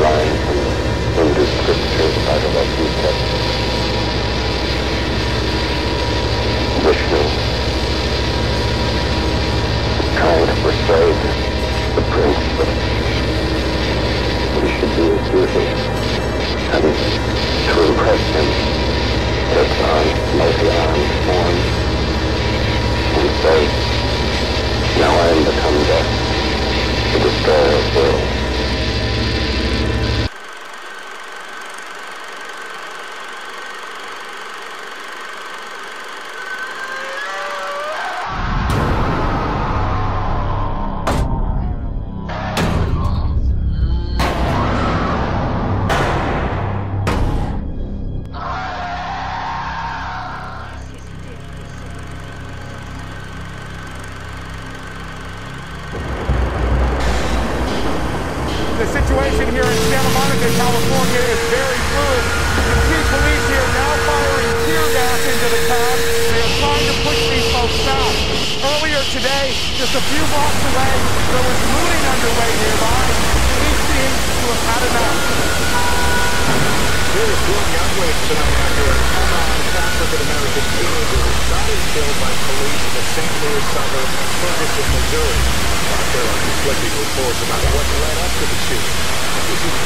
line from the Hindu scripture Bhagavad Gita. Situation here in Santa Monica, California is very fluid. You see police here now firing tear gas into the crowd. They are trying to push these folks back. Earlier today, just a few blocks away, there was looting underway nearby. Police seem to have had enough. There is young wave tonight after an unarmed African-American teenager was shot and killed by police in the St. Louis suburb of Ferguson, Missouri. There are conflicting reports about what led up to the shooting.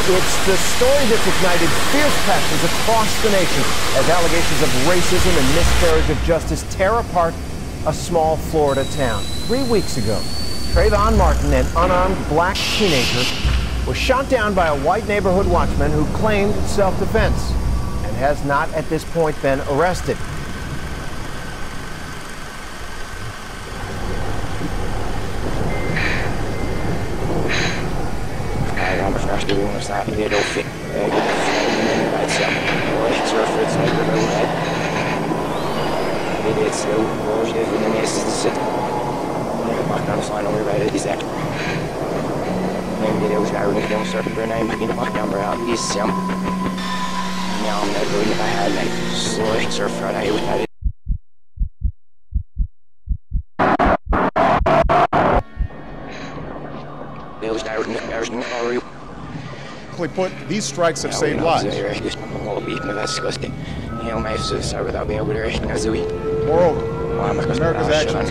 It's the story that's ignited fierce passions across the nation as allegations of racism and miscarriage of justice tear apart a small Florida town. Three weeks ago, Trayvon Martin, an unarmed black teenager, was shot down by a white neighborhood watchman who claimed self-defense and has not at this point been arrested. I'm first doing was that he did all fit. That's um, well, surface I don't know that. He did so, well, he did in it. There Simply put, these strikes have saved lives. Moreover, America's actions.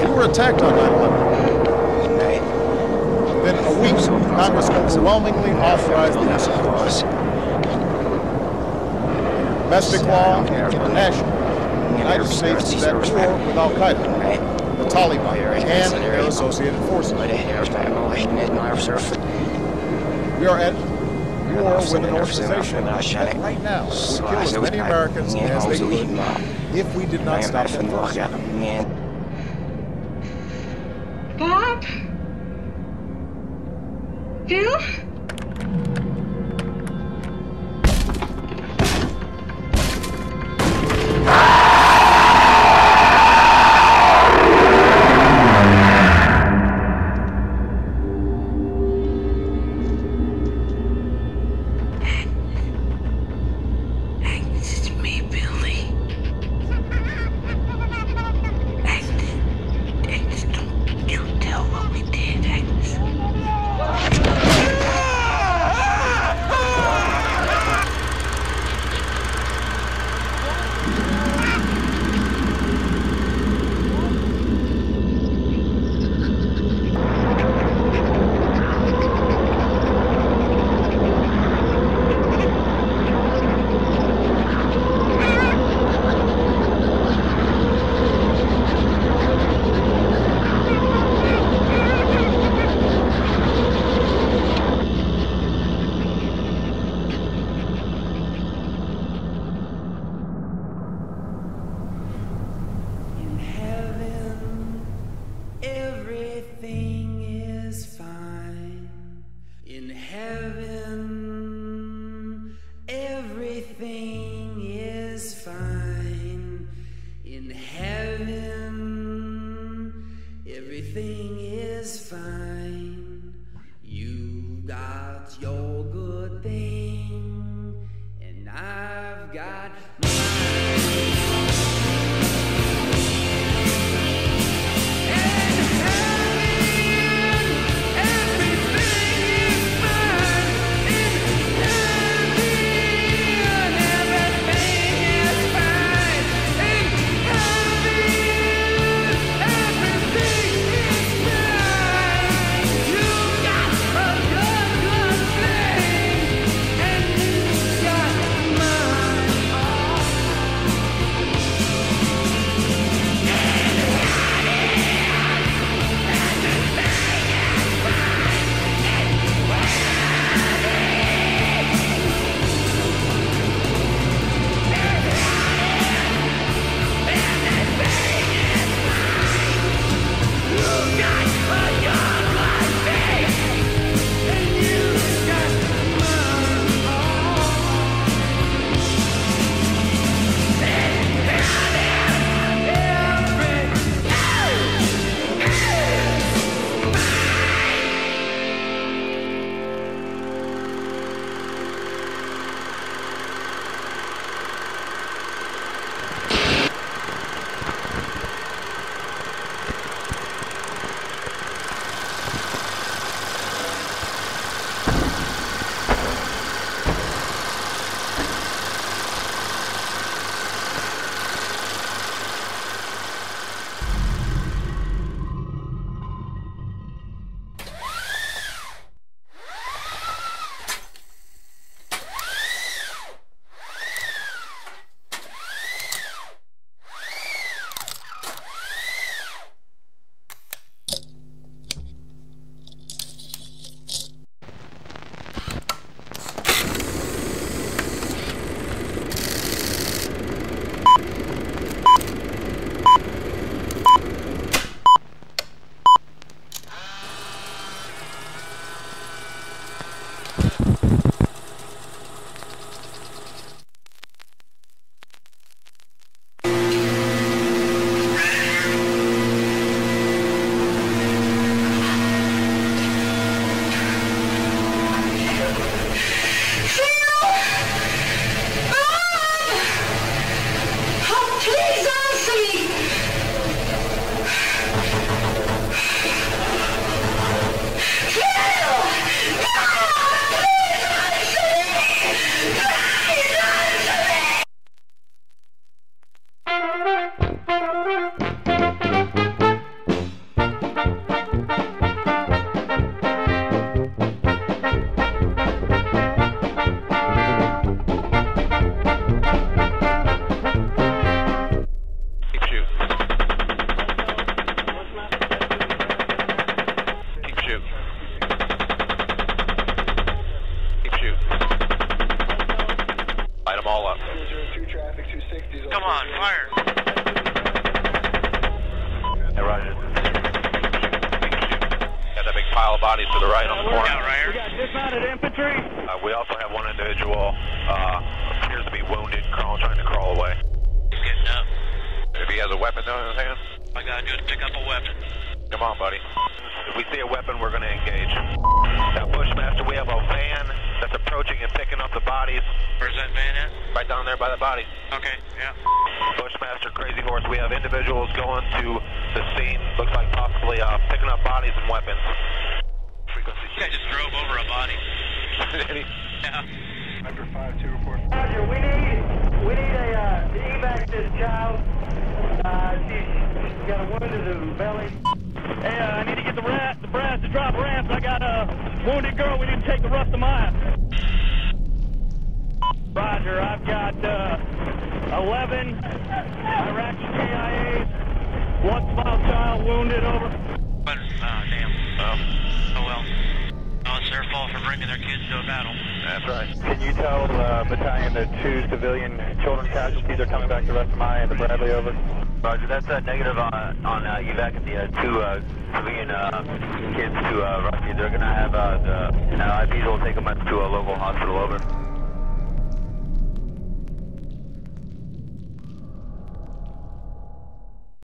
We were attacked on 9-11. Then a week, Congress overwhelmingly authorized the use of force. Domestic law, international. The United States is at war with Al Qaeda, the Taliban, and their associated forces. We are at war with an organization that right now would kill as many Americans as they could if we did not stop them first. Bob? Bill? Come on, fire. Hey, Roger. Got that big pile of bodies to the right on the corner. Yeah, right We got dismounted infantry. Uh, we also have one individual, uh, appears to be wounded, crawl, trying to crawl away. He's getting up. If he has a weapon though in his hand, All I gotta do is pick up a weapon. Come on, buddy. If we see a weapon, we're going to engage. Now, Bushmaster, we have a van that's approaching and picking up the bodies Where's that van at? right down there by the bodies. Okay, yeah. Bushmaster, Crazy Horse, we have individuals going to the scene. Looks like possibly uh, picking up bodies and weapons. Frequency. This guy just drove over a body. Yeah. Number five, two Roger, we need, we need a, uh, to evac this child. Uh. Hey, uh, I need to get the the brass to drop. I got a wounded girl. We need to take the rest of. Roger, I've got, uh, 11 Iraqi KIAs, one small child wounded over. But, uh, damn. Oh, well. It's their fault for bringing their kids to a battle. That's right. Can you tell uh, battalion the two civilian children casualties are coming back to Rustamiyah and the Bradley over? Roger, that's a negative on, on uh, evac the uh, two uh, civilian uh, kids to uh. They're going to have uh, the uh, will take them to a local hospital over.